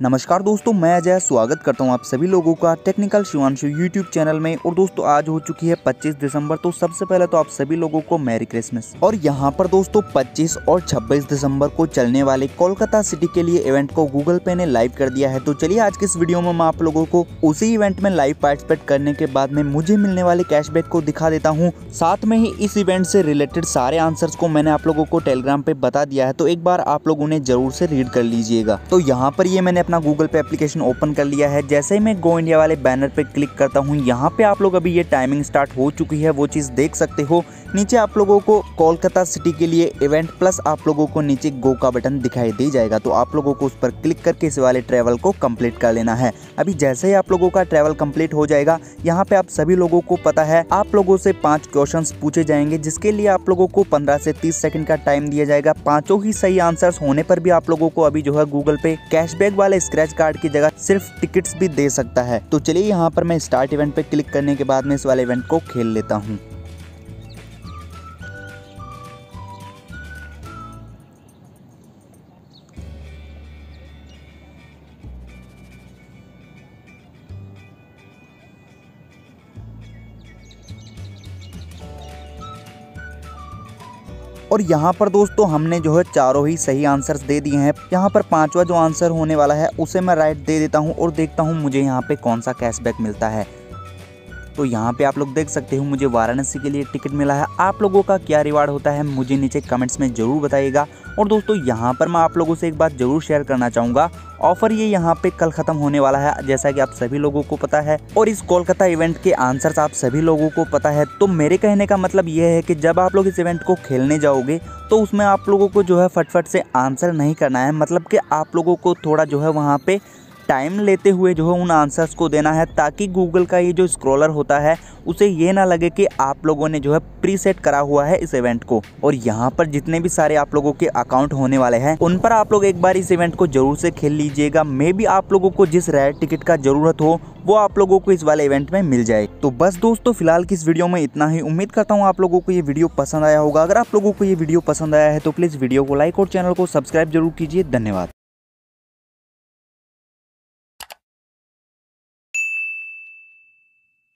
नमस्कार दोस्तों, मैं अजय, स्वागत करता हूँ आप सभी लोगों का टेक्निकल शिवानशु यूट्यूब चैनल में। और दोस्तों, आज हो चुकी है 25 दिसंबर तो सबसे पहले तो आप सभी लोगों को मैरी क्रिसमस और यहाँ पर दोस्तों 25 और 26 दिसंबर को चलने वाले कोलकाता सिटी के लिए इवेंट को गूगल पे ने लाइव कर दिया है। तो चलिए, आज के इस वीडियो में मैं आप लोगों को उसी इवेंट में लाइव पार्टिसिपेट करने के बाद में मुझे मिलने वाले कैशबैक को दिखा देता हूँ। साथ में ही इस इवेंट से रिलेटेड सारे आंसर को मैंने आप लोगों को टेलीग्राम पे बता दिया है तो एक बार आप लोग उन्हें ज़रूर से रीड कर लीजिएगा। तो यहाँ पर ये मैंने अपना गूगल पे एप्लीकेशन ओपन कर लिया है। जैसे ही मैं गो इंडिया वाले बैनर पे क्लिक करता हूँ, यहाँ पे आप लोग अभी ये टाइमिंग स्टार्ट हो चुकी है, वो चीज़ देख सकते हो। नीचे आप लोगों को कोलकाता सिटी के लिए इवेंट प्लस आप लोगों को नीचे गो का बटन दिखाई दे जाएगा। तो आप लोगों को उस पर क्लिक करके इस वाले ट्रैवल को कंप्लीट कर लेना है। अभी जैसे ही आप लोगों का ट्रैवल कंप्लीट हो जाएगा, यहाँ पे आप सभी लोगों को पता है, आप लोगों से पाँच क्वेश्चन पूछे जाएँगे, जिसके लिए आप लोगों को पंद्रह से तीस सेकंड का टाइम दिया जाएगा। पाँचों ही सही आंसर होने पर भी आप लोगों को अभी जो है गूगल पे कैशबैक वाले स्क्रैच कार्ड की जगह सिर्फ़ टिकट्स भी दे सकता है। तो चलिए यहाँ पर मैं स्टार्ट इवेंट पे क्लिक करने के बाद में इस वाले इवेंट को खेल लेता हूँ। और यहाँ पर दोस्तों हमने जो है चारों ही सही आंसर्स दे दिए हैं। यहाँ पर पांचवा जो आंसर होने वाला है, उसे मैं राइट दे देता हूँ और देखता हूँ मुझे यहाँ पे कौन सा कैशबैक मिलता है। तो यहाँ पे आप लोग देख सकते हो मुझे वाराणसी के लिए टिकट मिला है। आप लोगों का क्या रिवार्ड होता है, मुझे नीचे कमेंट्स में ज़रूर बताइएगा। और दोस्तों, यहाँ पर मैं आप लोगों से एक बात ज़रूर शेयर करना चाहूँगा। ऑफ़र ये यहाँ पे कल ख़त्म होने वाला है, जैसा कि आप सभी लोगों को पता है। और इस कोलकाता इवेंट के आंसर्स आप सभी लोगों को पता है। तो मेरे कहने का मतलब यह है कि जब आप लोग इस इवेंट को खेलने जाओगे तो उसमें आप लोगों को जो है फटफट से आंसर नहीं करना है। मतलब कि आप लोगों को थोड़ा जो है वहाँ पे टाइम लेते हुए जो है उन आंसर्स को देना है ताकि गूगल का ये जो स्क्रॉलर होता है, उसे ये ना लगे कि आप लोगों ने जो है प्री सेट करा हुआ है इस इवेंट को। और यहाँ पर जितने भी सारे आप लोगों के अकाउंट होने वाले हैं, उन पर आप लोग एक बार इस इवेंट को ज़रूर से खेल लीजिएगा। मे भी आप लोगों को जिस रेड टिकट का ज़रूरत हो, वो आप लोगों को इस वाले इवेंट में मिल जाए। तो बस दोस्तों, फ़िलहाल की इस वीडियो में इतना ही। उम्मीद करता हूँ आप लोगों को ये वीडियो पसंद आया होगा। अगर आप लोगों को ये वीडियो पसंद आया है तो प्लीज़ वीडियो को लाइक और चैनल को सब्सक्राइब ज़रूर कीजिए। धन्यवाद।